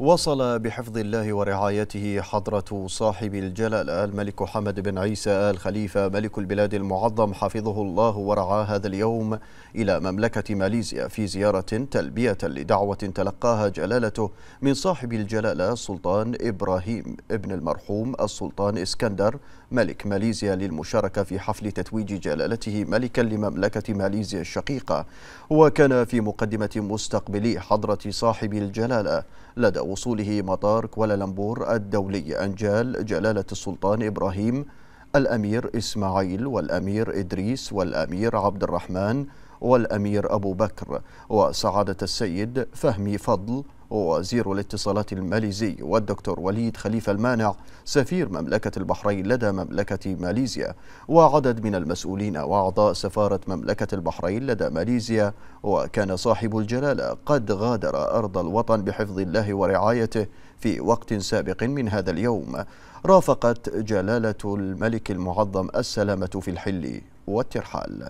وصل بحفظ الله ورعايته حضرة صاحب الجلالة الملك حمد بن عيسى آل خليفة ملك البلاد المعظم حفظه الله ورعاه هذا اليوم إلى مملكة ماليزيا في زيارة تلبية لدعوة تلقاها جلالته من صاحب الجلالة السلطان إبراهيم ابن المرحوم السلطان إسكندر ملك ماليزيا للمشاركة في حفل تتويج جلالته ملكا لمملكة ماليزيا الشقيقة. وكان في مقدمة مستقبلي حضرة صاحب الجلالة لدى وصوله مطار كوالالمبور الدولي أنجال جلالة السلطان إبراهيم الأمير إسماعيل والأمير إدريس والأمير عبد الرحمن والأمير أبو بكر وسعادة السيد فهمي فضل وزير الاتصالات الماليزي والدكتور وليد خليفة المانع سفير مملكة البحرين لدى مملكة ماليزيا وعدد من المسؤولين وأعضاء سفارة مملكة البحرين لدى ماليزيا وكان صاحب الجلالة قد غادر أرض الوطن بحفظ الله ورعايته في وقت سابق من هذا اليوم. رافقت جلالة الملك المعظم السلامة في الحل والترحال.